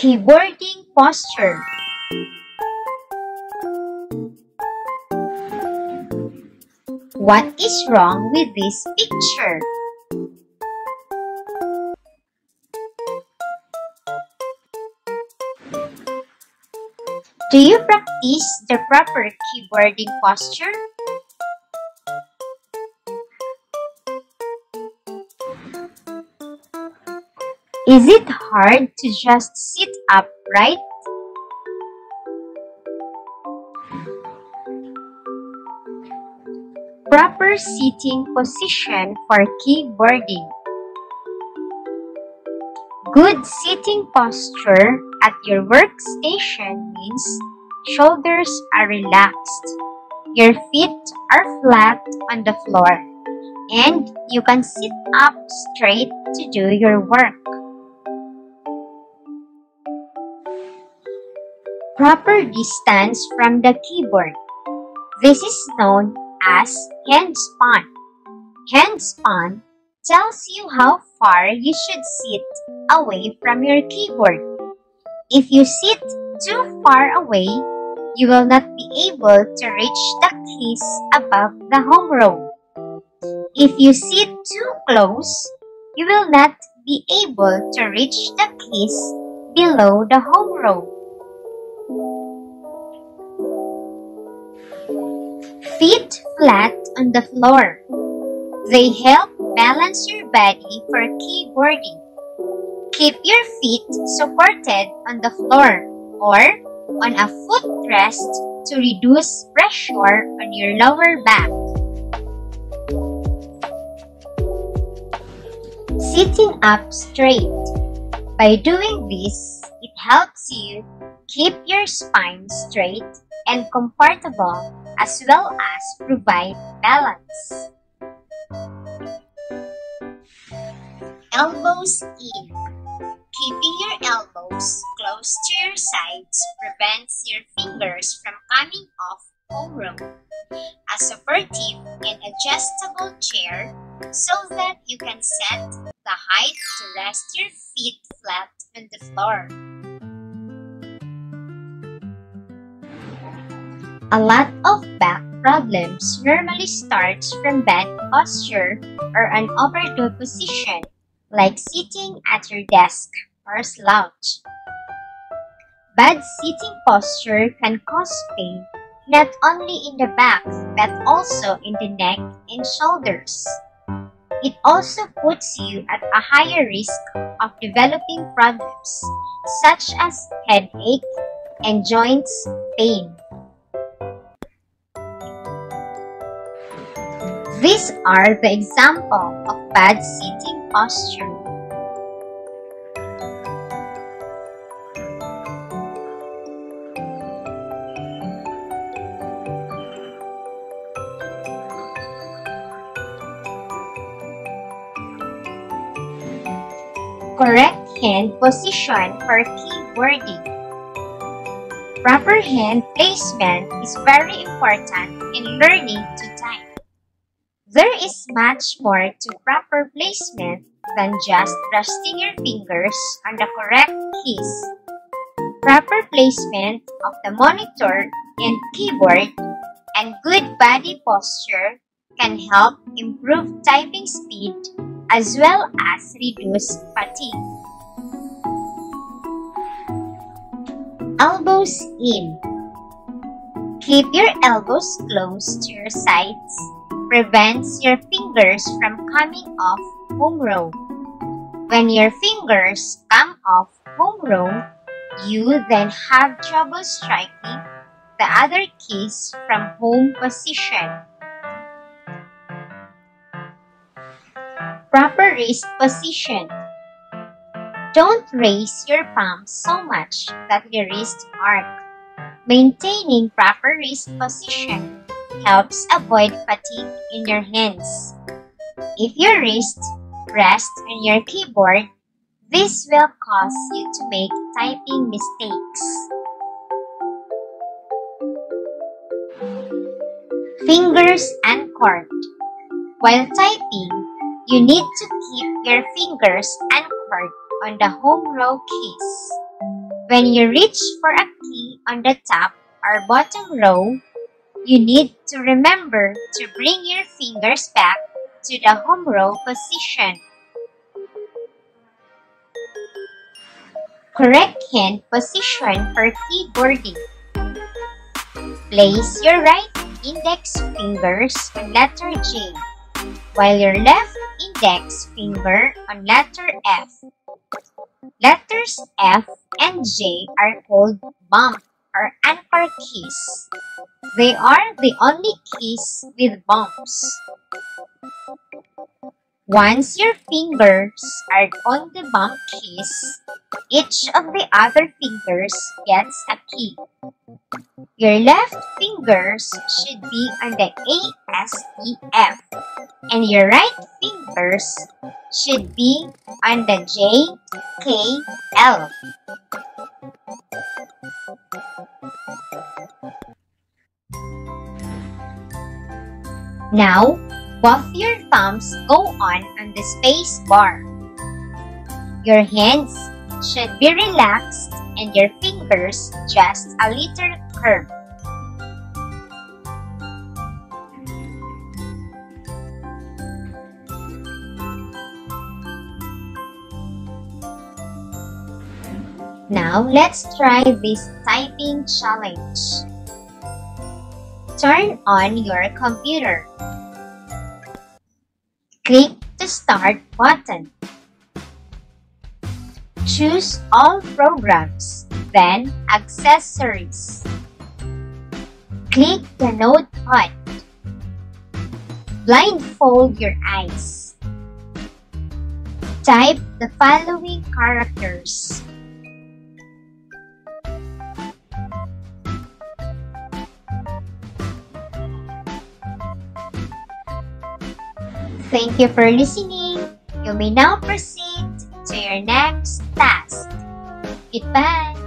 Keyboarding posture. What is wrong with this picture? Do you practice the proper keyboarding posture? Is it hard to just sit upright? Proper sitting position for keyboarding. Good sitting posture at your workstation means shoulders are relaxed, your feet are flat on the floor, and you can sit up straight to do your work. Proper distance from the keyboard. This is known as handspan. Handspan tells you how far you should sit away from your keyboard. If you sit too far away, you will not be able to reach the keys above the home row. If you sit too close, you will not be able to reach the keys below the home row. Feet flat on the floor. They help balance your body for keyboarding. Keep your feet supported on the floor or on a footrest to reduce pressure on your lower back. Sitting up straight. By doing this, it helps you keep your spine straight and comfortable as well as provide balance. Elbows in. Keeping your elbows close to your sides prevents your fingers from coming off home row. A supportive and adjustable chair so that you can set the height to rest your feet flat on the floor. A lot of back problems normally starts from bad posture or an overdue position like sitting at your desk or slouch. Bad sitting posture can cause pain not only in the back but also in the neck and shoulders. It also puts you at a higher risk of developing problems such as headache and joints pain. These are the example of bad sitting posture. Correct hand position for keyboarding. Proper hand placement is very important in learning. There is much more to proper placement than just resting your fingers on the correct keys. Proper placement of the monitor and keyboard and good body posture can help improve typing speed as well as reduce fatigue. Elbows in. Keep your elbows close to your sides prevents your fingers from coming off home row. When your fingers come off home row, you then have trouble striking the other keys from home position. Proper wrist position. Don't raise your palms so much that your wrists arc. Maintaining proper wrist position helps avoid fatigue in your hands. If your wrist rests on your keyboard, this will cause you to make typing mistakes. Fingers anchored. While typing, you need to keep your fingers anchored on the home row keys. When you reach for a key on the top or bottom row, you need to remember to bring your fingers back to the home row position. Correct hand position for keyboarding. Place your right index fingers on letter J, while your left index finger on letter F. Letters F and J are called bump or anchor keys. They are the only keys with bumps. Once your fingers are on the bump keys, each of the other fingers gets a key. Your left fingers should be on the A, S, E, F, and your right fingers should be on the J, K, L. Now, both your thumbs go on on the space bar. Your hands should be relaxed and your fingers just a little curved. Now, let's try this typing challenge. Turn on your computer. Click the Start button. Choose All Programs, then Accessories. Click the Note Notepad. Blindfold your eyes. Type the following characters. Thank you for listening. You may now proceed to your next task. Goodbye.